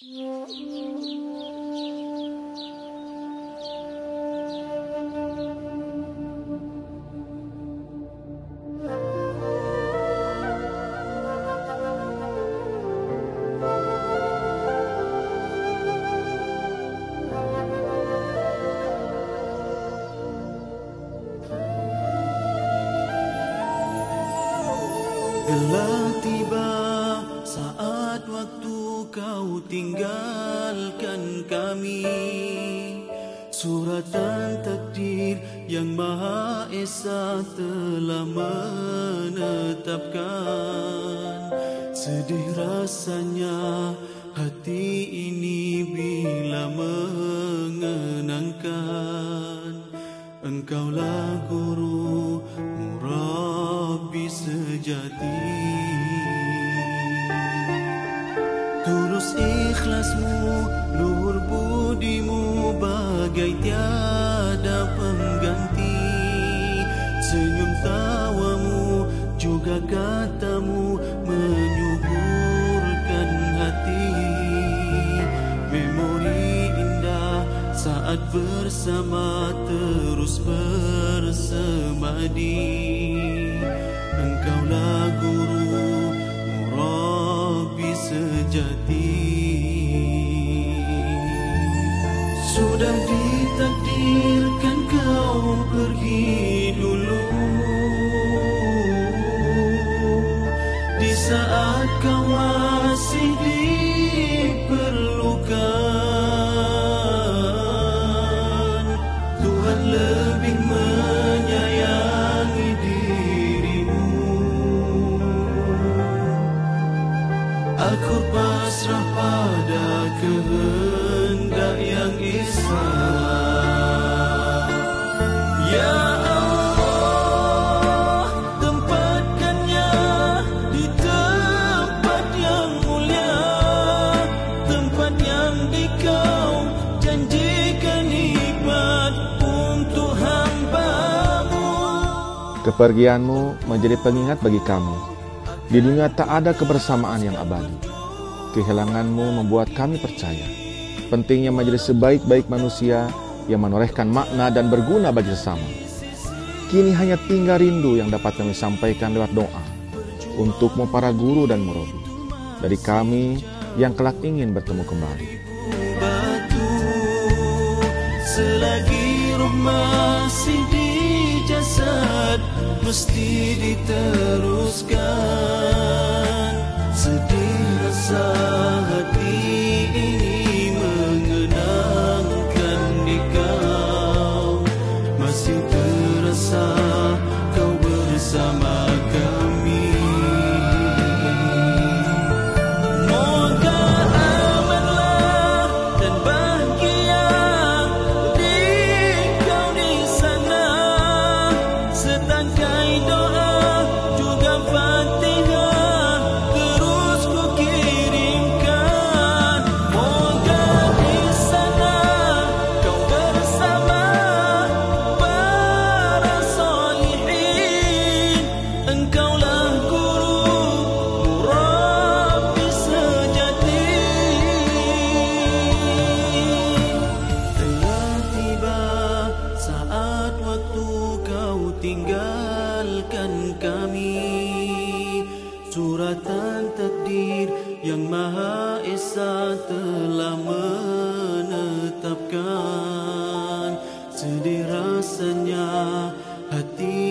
Telah tiba saat waktu kau tinggalkan kami. Suratan takdir yang Maha Esa telah menetapkan. Sedih rasanya hati ini bila mengenangkan. Engkaulah guru murabi sejati ikhlasmu, luhur budimu bagai tiada pengganti. Senyum tawamu juga katamu menyuburkan hati. Memori indah saat bersama terus bersemadi ditakdirkan kau pergi dulu. Di saat kau masih diperlukan Tuhan lebih menyayangi dirimu. Aku pasrah pada kehendak Kepergianmu menjadi pengingat bagi kami. Di dunia tak ada kebersamaan yang abadi. Kehilanganmu membuat kami percaya. Pentingnya menjadi sebaik-baik manusia yang menorehkan makna dan berguna bagi sesama. Kini hanya tinggal rindu yang dapat kami sampaikan lewat doa. Untukmu para guru dan murabi. Dari kami yang kelak ingin bertemu kembali. Selagi roh masih مسدي تاني kami. Suratan takdir yang Maha Esa telah menetapkan. Sedih rasanya hati